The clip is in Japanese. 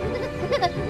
すげえ